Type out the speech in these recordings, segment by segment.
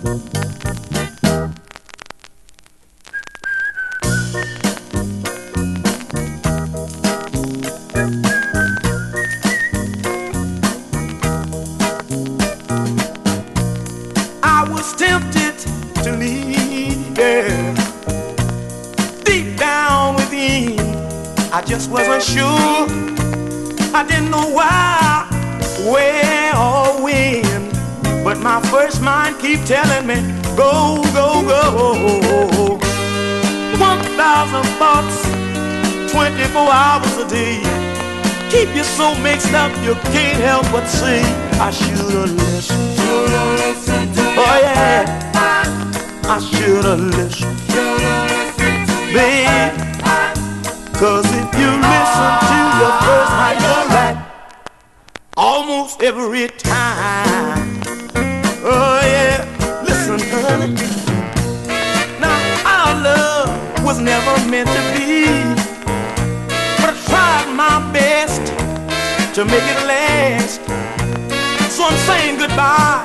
I was tempted to leave, yeah. Deep down within, I just wasn't sure. I didn't know why, my first mind keep telling me, go, go, go. One thousand thoughts, 24 hours a day. Keep you so mixed up you can't help but see. I should've listened. Oh yeah, I should've listened. Babe, cause if you listen to your first heart, you're right. Almost every time. Now our love was never meant to be, but I tried my best to make it last. So I'm saying goodbye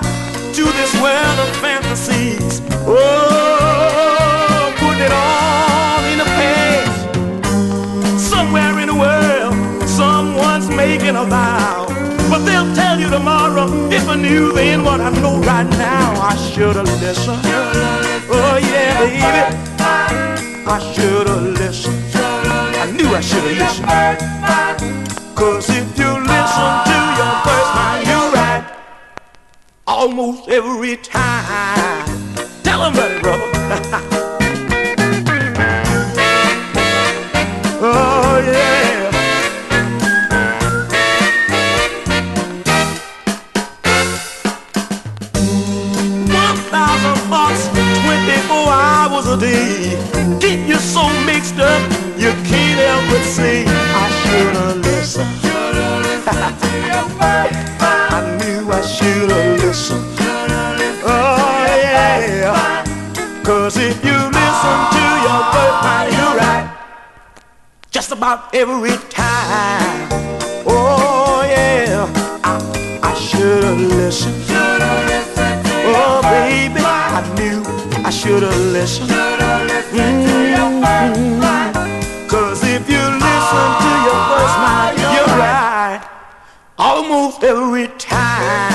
to this world of fantasies. Oh, put it all in the past. Somewhere in the world, someone's making a vow. But they'll you tomorrow if I knew then what I know right now. I should've listened. Oh yeah, baby. I should've listened. I knew I should've listened. Cause if you listen to your first mind, you're right. Almost every time. Tell about it, brother. A. Keep you so mixed up, you can't help but say, I should've listened. I knew I should've listened. Oh yeah. Cause if you listen to your first mind, you're right. Just about every time. Oh yeah. I, I should've listened. Should've listened. Mm-hmm. Cause if you listen to your first mind, you're right. Almost every time.